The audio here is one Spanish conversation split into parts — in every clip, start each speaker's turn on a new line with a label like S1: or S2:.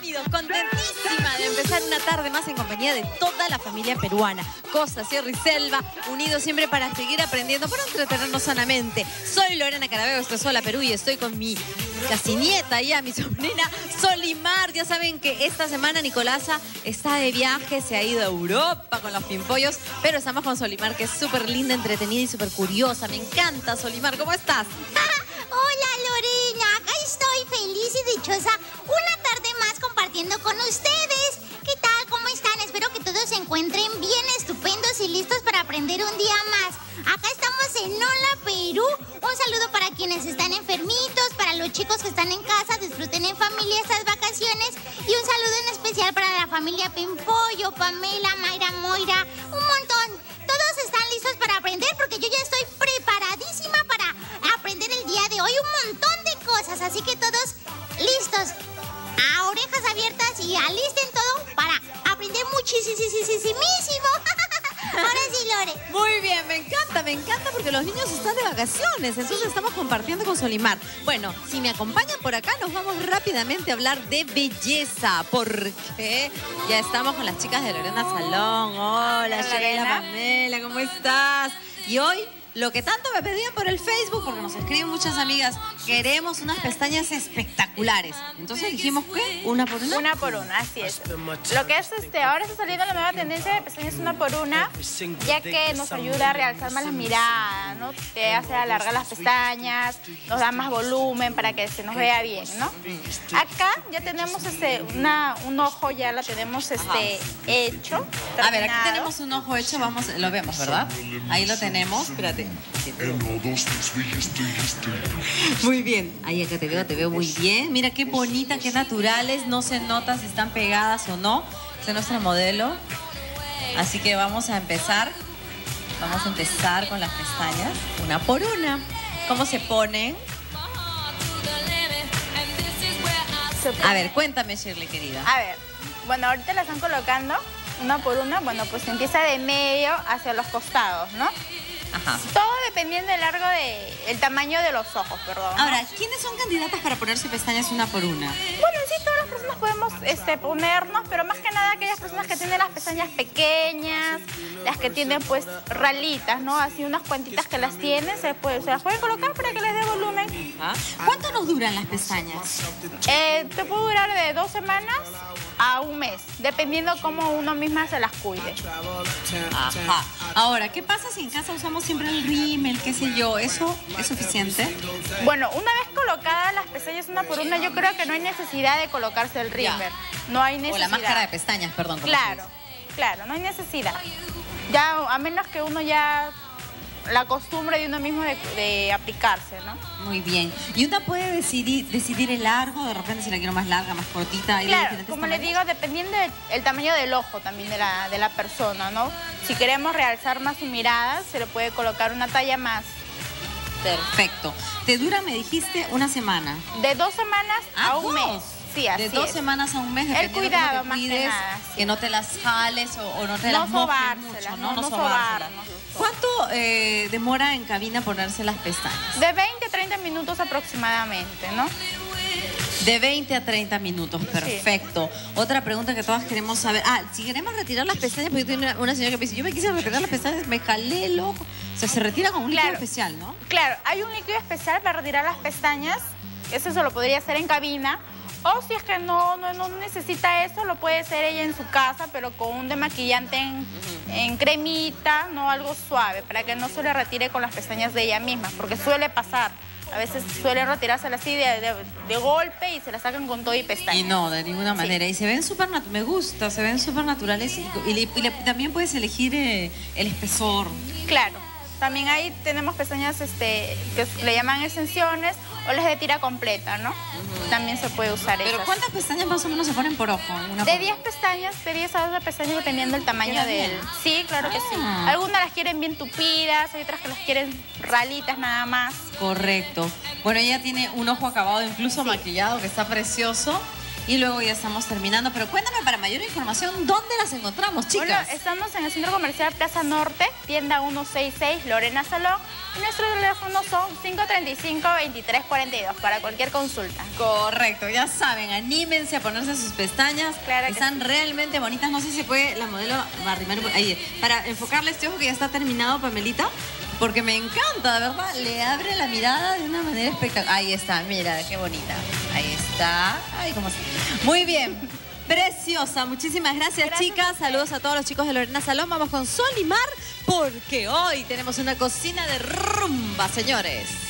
S1: bienvenidos. Contentísima de empezar una tarde más en compañía de toda la familia peruana. Costa, Sierra y Selva, unidos siempre para seguir aprendiendo, para entretenernos sanamente. Soy Lorena Carabeo, esto es Hola Perú y estoy con mi casi nieta ya, mi sobrina Solimar. Ya saben que esta semana Nicolasa está de viaje, se ha ido a Europa con los pimpollos, pero estamos con Solimar, que es súper linda, entretenida y súper curiosa. Me encanta, Solimar, ¿cómo estás?
S2: Listos para aprender un día más. Acá estamos en Hola Perú. Un saludo para quienes están enfermitos, para los chicos que están en casa, disfruten en familia estas vacaciones y un saludo en especial para la familia Pimpollo, Pamela, Mayra, Moira, un montón. Todos están listos para aprender porque yo ya estoy preparadísima para aprender el día de hoy un montón de cosas, así que
S1: Muy bien, me encanta, me encanta porque los niños están de vacaciones, entonces estamos compartiendo con Solimar. Bueno, si me acompañan por acá, nos vamos rápidamente a hablar de belleza, porque ya estamos con las chicas de Lorena Salón. Hola, Sheila, Pamela, ¿cómo estás? Y hoy lo que tanto me pedían por el Facebook, porque nos escriben muchas amigas, queremos unas pestañas espectaculares. Entonces dijimos que una por una.
S3: Una por una, así es. Lo que es este, ahora está saliendo la nueva tendencia de pestañas una por una, ya que nos ayuda a realzar más la mirada, ¿no? Te hace alargar las pestañas, nos da más volumen para que se nos vea bien, ¿no? Acá ya tenemos este, una, un ojo, ya lo tenemos este, hecho.
S1: A ver, aquí tenemos un ojo hecho, vamos, lo vemos, ¿verdad? Ahí lo tenemos, espérate. Muy bien, ahí acá te veo, te veo muy bien. Mira qué bonita, qué naturales, no se nota si están pegadas o no. Este es nuestro modelo. Así que vamos a empezar. Vamos a empezar con las pestañas, una por una. ¿Cómo se ponen? A ver, cuéntame, Shirley, querida.
S3: A ver, bueno, ahorita la están colocando una por una. Bueno, pues empieza de medio hacia los costados, ¿no?
S1: Ajá.
S3: Todo dependiendo del largo de, el tamaño de los ojos, perdón. ¿no?
S1: Ahora, ¿quiénes son candidatas para ponerse pestañas una por una?
S3: Bueno, en sí todas las personas podemos este, ponernos, pero más que nada aquellas personas que tienen las pestañas pequeñas, las que tienen pues ralitas, ¿no? Así unas cuantitas que las tienen, se, puede- se las pueden colocar para que les dé volumen.
S1: ¿Ah? ¿Cuánto nos duran las pestañas?
S3: Eh, te puede durar de dos semanas a un mes, dependiendo cómo uno misma se las cuide.
S1: Ajá. Ahora, ¿qué pasa si en casa usamos siempre el rímel, qué sé yo? ¿Eso es suficiente?
S3: Bueno, una vez colocadas las pestañas una por una, yo creo que no hay necesidad de colocarse el rímel. No hay
S1: O
S3: necesidad.
S1: la máscara de pestañas, perdón.
S3: Claro, claro, no hay necesidad. Ya, a menos que uno ya la costumbre de uno mismo de, de aplicarse, ¿no?
S1: Muy bien. Y una puede decidir, decidir el largo, de repente si la quiero más larga, más cortita. hay
S3: Claro,
S1: diferentes
S3: como le
S1: tamaños.
S3: digo, dependiendo del el tamaño del ojo también de la, de la persona, ¿no? Si queremos realzar más su mirada, se le puede colocar una talla más.
S1: Perfecto. ¿Te dura, me dijiste, una semana?
S3: De dos semanas
S1: Ah,
S3: a un
S1: dos.
S3: mes. Sí, así
S1: De dos
S3: es.
S1: semanas a un mes,
S3: El cuidado,
S1: cómo te
S3: más que
S1: cuides,
S3: nada, sí.
S1: que no te las jales o, o no te
S3: No
S1: las mojes mucho,
S3: no,
S1: ¿no?
S3: no
S1: sobárselas. ¿Cuánto eh, demora en cabina ponerse las pestañas?
S3: De 20 a 30 minutos aproximadamente, ¿no?
S1: De 20 a 30 minutos, perfecto. Otra pregunta que todas queremos saber. Ah, si queremos retirar las pestañas, porque tengo una, una señora que me dice, yo me quise retirar las pestañas, me jalé el ojo. O sea, se retira con un líquido especial, ¿no?
S3: Claro, hay un líquido especial para retirar las pestañas. Eso se lo podría hacer en cabina. O si es que no, no, no necesita eso, lo puede hacer ella en su casa, pero con un demaquillante en, en cremita, no algo suave, para que no se le retire con las pestañas de ella misma, porque suele pasar. A veces suelen retirárselas así de, de- de golpe y se las sacan con todo y pestañas.
S1: Y no, de ninguna manera. Y se ven súper me gusta, se ven súper naturales. Y, y le- y le- también puedes elegir eh, el espesor.
S3: Claro. También ahí tenemos pestañas este, que le llaman extensiones o las de tira completa, ¿no? También se puede usar
S1: Pero
S3: esas.
S1: ¿cuántas pestañas más o menos se ponen por ojo? Una
S3: De
S1: por-
S3: 10 pestañas, de 10 a 12 pestañas dependiendo del tamaño
S1: ¿Queda
S3: del...
S1: bien?
S3: Sí, claro que sí.
S1: Ah.
S3: Algunas las quieren bien tupidas, hay otras que las quieren ralitas nada más.
S1: Correcto. Bueno, ella tiene un ojo acabado, incluso maquillado, que está precioso. Y luego ya estamos terminando. Pero cuéntame para mayor información, ¿dónde las encontramos, chicas?
S3: Bueno, estamos en el Centro Comercial Plaza Norte, tienda 166, Lorena Salón. Y nuestros teléfonos son 535-2342 para cualquier consulta.
S1: Correcto, ya saben, anímense a ponerse sus pestañas.
S3: Claro que
S1: Están realmente bonitas. No sé si puede la modelo arrimar ahí. Para enfocarle este ojo que ya está terminado, Pamelita. Porque me encanta, de verdad. Le abre la mirada de una manera espectacular. Ahí está, mira, qué bonita. Ahí está. Ay, cómo se... Muy bien. Preciosa, muchísimas gracias,
S3: Gracias
S1: chicas. Saludos a todos los chicos de Lorena Salón. Vamos con Sol y Mar porque hoy tenemos una cocina de rumba, señores.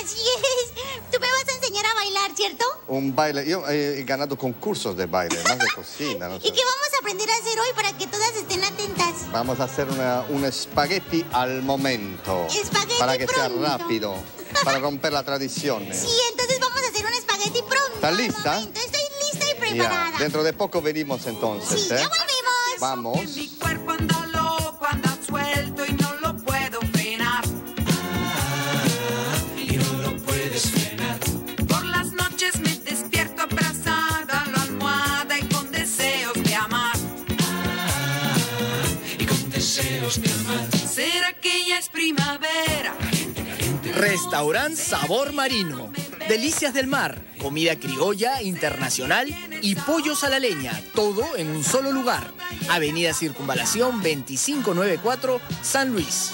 S2: Así es. Tú me vas a enseñar a bailar, ¿cierto?
S4: Un baile. Yo eh, he ganado concursos de baile, más de cocina. no sé.
S2: ¿Y qué vamos a aprender a hacer hoy para que todas estén atentas?
S4: Vamos a hacer una, un espagueti al momento.
S2: Espagueti
S4: Para que sea
S2: pronto.
S4: rápido, para romper la tradición.
S2: Sí, entonces vamos a hacer un espagueti pronto.
S4: ¿Estás lista?
S2: momento. Estoy lista y
S4: Ya,
S2: preparada.
S4: Dentro de poco venimos entonces.
S2: Sí,
S4: ¿eh?
S2: ya volvemos.
S4: Vamos.
S5: ¿Será que ya es primavera?
S6: Restaurant Sabor Marino. Delicias del mar, comida criolla, internacional y pollos a la leña. Todo en un solo lugar. Avenida Circunvalación 2594, San Luis.